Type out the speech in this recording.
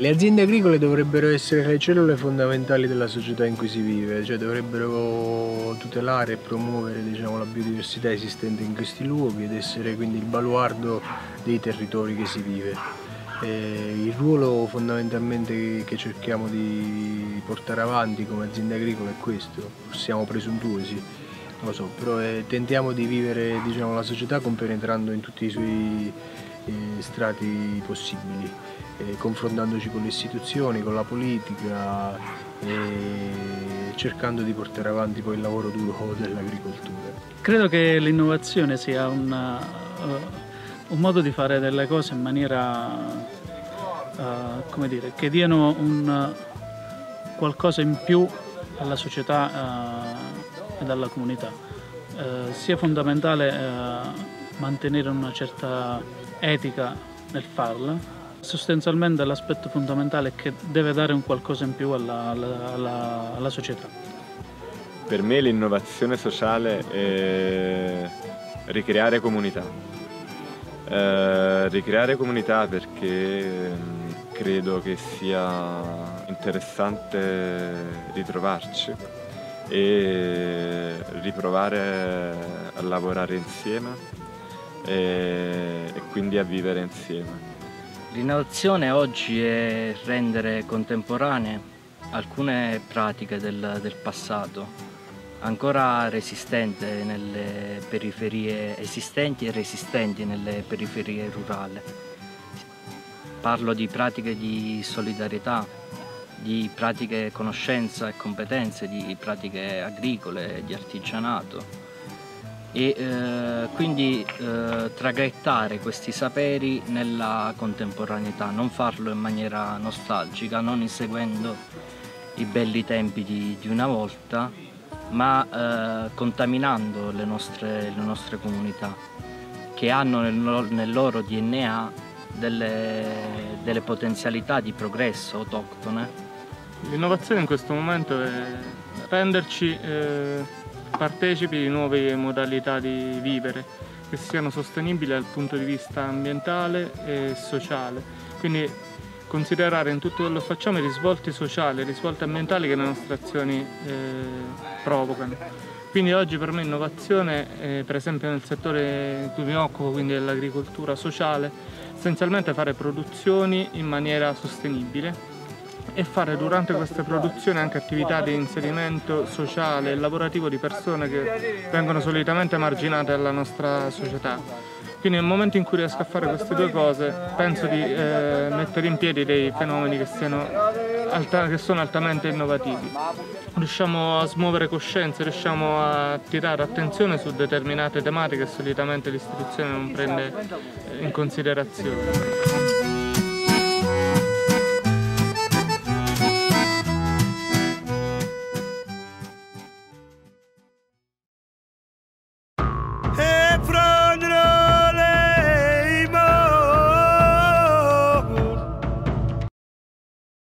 Le aziende agricole dovrebbero essere le cellule fondamentali della società in cui si vive, cioè dovrebbero tutelare e promuovere diciamo, la biodiversità esistente in questi luoghi ed essere quindi il baluardo dei territori che si vive. E il ruolo fondamentalmente che cerchiamo di portare avanti come azienda agricola è questo, siamo presuntuosi, non lo so, però eh, tentiamo di vivere diciamo, la società compenetrando in tutti i suoi eh, strati possibili eh, confrontandoci con le istituzioni, con la politica e cercando di portare avanti poi il lavoro duro dell'agricoltura. Credo che l'innovazione sia una, uh, un modo di fare delle cose in maniera, uh, come dire, che diano un, qualcosa in più alla società e alla comunità. sia fondamentale mantenere una certa etica nel farla, Sostanzialmente l'aspetto fondamentale è che deve dare un qualcosa in più alla, alla, alla, alla società. Per me l'innovazione sociale è ricreare comunità. Eh, ricreare comunità perché mm, credo che sia interessante ritrovarci e riprovare a lavorare insieme e, e quindi a vivere insieme. L'innovazione oggi è rendere contemporanee alcune pratiche del, del passato, ancora resistenti nelle periferie esistenti e resistenti nelle periferie rurali. Parlo di pratiche di solidarietà, di pratiche conoscenza e competenze, di pratiche agricole, di artigianato e eh, quindi eh, traghettare questi saperi nella contemporaneità, non farlo in maniera nostalgica, non inseguendo i belli tempi di, di una volta, ma eh, contaminando le nostre, le nostre, comunità che hanno nel, nel loro DNA delle, delle, potenzialità di progresso autoctone. L'innovazione in questo momento è renderci eh, partecipi di nuove modalità di vivere che siano sostenibili dal punto di vista ambientale e sociale. Quindi considerare in tutto quello che facciamo i risvolti sociali, i risvolti ambientali che le nostre azioni eh, provocano. Quindi oggi per me innovazione, eh, per esempio nel settore in cui mi occupo, quindi dell'agricoltura sociale, essenzialmente fare produzioni in maniera sostenibile e fare durante queste produzioni anche attività di inserimento sociale e lavorativo di persone che vengono solitamente marginate dalla nostra società. Quindi nel momento in cui riesco a fare queste due cose penso di eh, mettere in piedi dei fenomeni che, siano, che sono altamente innovativi. Riusciamo a smuovere coscienze, riusciamo a tirare attenzione su determinate tematiche che solitamente l'istituzione non prende in considerazione.